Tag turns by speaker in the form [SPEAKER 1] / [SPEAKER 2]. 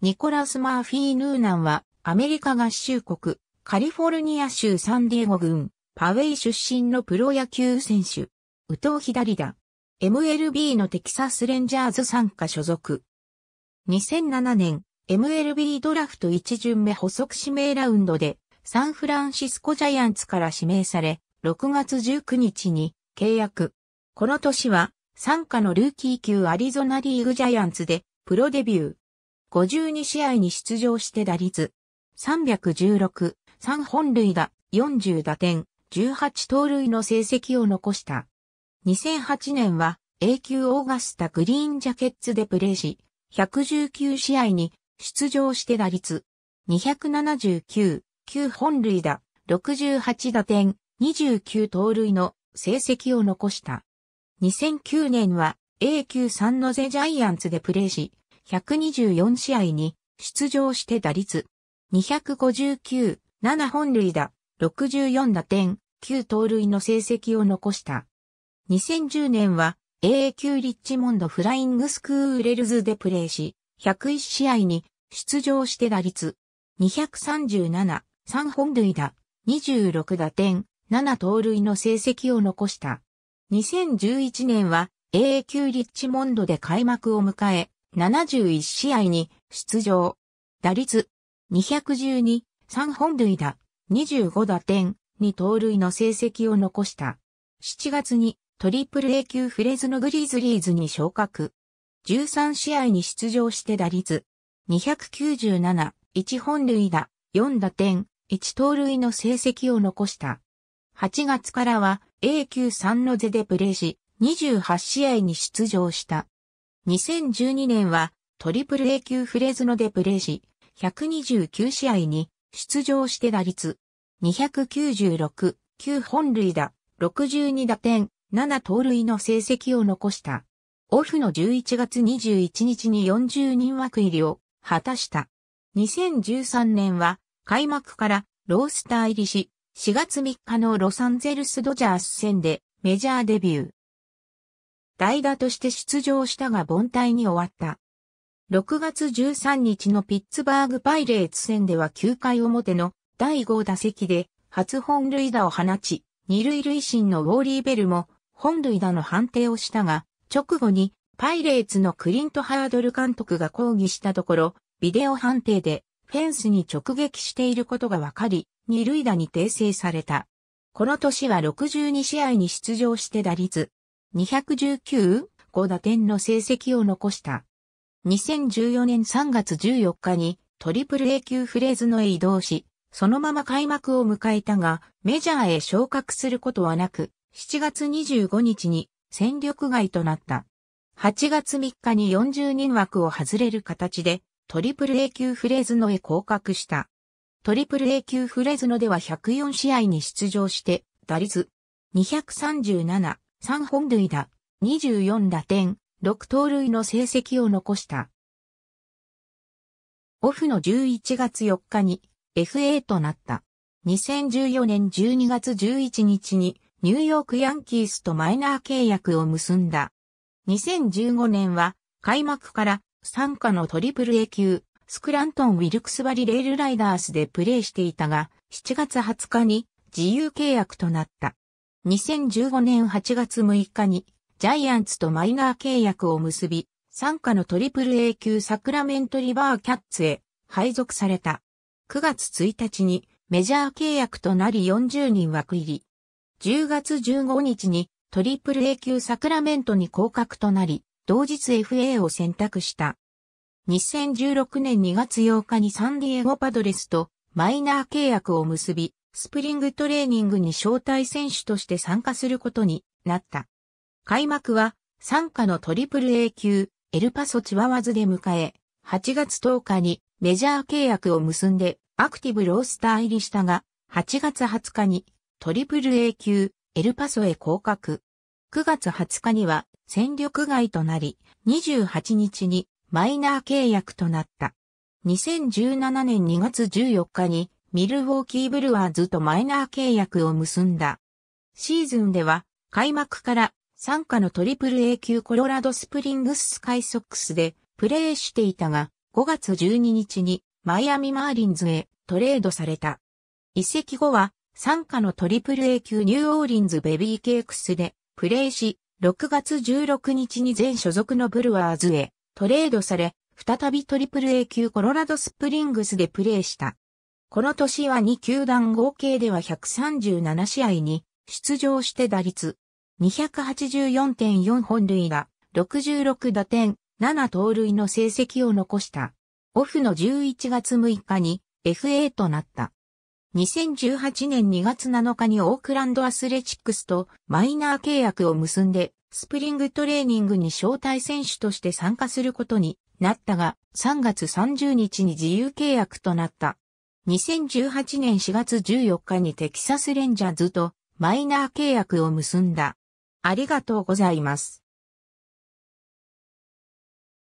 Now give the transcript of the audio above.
[SPEAKER 1] ニコラス・マーフィー・ヌーナンはアメリカ合衆国カリフォルニア州サンディエゴ郡パウェイ出身のプロ野球選手。宇藤左だ。MLB のテキサスレンジャーズ参加所属。2007年 MLB ドラフト1巡目補足指名ラウンドでサンフランシスコジャイアンツから指名され、6月19日に契約。この年は、参加のルーキー級アリゾナリーグジャイアンツでプロデビュー。52試合に出場して打率。316、3本塁打、40打点、18盗塁の成績を残した。2008年は A 級オーガスタグリーンジャケッツでプレーし、119試合に出場して打率。279、9本塁打、68打点、29盗塁の成績を残した。2009年は A 級3のゼジャイアンツでプレーし、124試合に出場して打率。259、7本塁打、64打点、9盗塁の成績を残した。2010年は A 級リッチモンドフライングスクーレルズでプレーし、101試合に出場して打率。237、3本塁打、26打点、7盗塁の成績を残した。2011年は A 級リッチモンドで開幕を迎え、71試合に出場。打率212、3本塁打、25打点、2盗塁の成績を残した。7月にトリプル A 級フレズノグリーズリーズに昇格。13試合に出場して打率297、1本塁打、4打点、1盗塁の成績を残した。8月からは A 級3のゼでプレーし、28試合に出場した。2012年はトリプル A 級フレズノでプレーし、129試合に出場して打率296、9本塁打、62打点、7盗塁の成績を残した。オフの11月21日に40人枠入りを果たした。2013年は開幕からロースター入りし、4月3日のロサンゼルスドジャース戦でメジャーデビュー。代打として出場したが凡退に終わった。6月13日のピッツバーグパイレーツ戦では9回表の第5打席で初本塁打を放ち、二塁塁審のウォーリーベルも本塁打の判定をしたが、直後にパイレーツのクリント・ハードル監督が抗議したところ、ビデオ判定でフェンスに直撃していることが分かり、二塁打に訂正された。この年は62試合に出場して打率219、5打点の成績を残した。2014年3月14日にトリプル A 級フレーズのへ移動し、そのまま開幕を迎えたが、メジャーへ昇格することはなく、7月25日に戦力外となった。8月3日に40人枠を外れる形で、トリプル A 級フレーズノへ降格した。トリプル A 級フレーズノでは104試合に出場して、打率237、3本塁打、24打点、6盗塁の成績を残した。オフの11月4日に。FA となった。2014年12月11日に。ニューヨークヤンキースとマイナー契約を結んだ。2015年は。開幕から。参加のトリプル A 級、スクラントン・ウィルクスバリレールライダースでプレーしていたが、7月20日に。自由契約となった。2015年8月6日にジャイアンツとマイナー契約を結び、参加のトリプル A 級サクラメントリバーキャッツへ配属された。9月1日にメジャー契約となり40人枠入り。10月15日にトリプル A 級サクラメントに降格となり、同日 FA を選択した。2016年2月8日にサンディエゴパドレスとマイナー契約を結び、スプリングトレーニングに招待選手として参加することになった。開幕は参加のトリプル A 級エルパソチワワズで迎え、8月10日にメジャー契約を結んでアクティブロースター入りしたが、8月20日にトリプル A 級エルパソへ降格。9月20日には戦力外となり、28日にマイナー契約となった。2017年2月14日にミルウォーキーブルワーズとマイナー契約を結んだ。シーズンでは開幕から参加のトリプル A 級コロラドスプリングススカイソックスでプレーしていたが、5月12日にマイアミマーリンズへトレードされた。移籍後は、参加のトリプル A 級ニューオーリンズベビーケークスでプレーし、6月16日に全所属のブルワーズへトレードされ、再びトリプル A 級コロラドスプリングスでプレーした。この年は2球団合計では137試合に出場して打率284.4本塁打、66打点、7盗塁の成績を残した。オフの11月6日に FA となった。2018年2月7日にオークランドアスレチックスとマイナー契約を結んで、スプリングトレーニングに招待選手として参加することになったが、3月30日に自由契約となった。2018年4月14日にテキサスレンジャーズとマイナー契約を結んだ。ありがとうございます。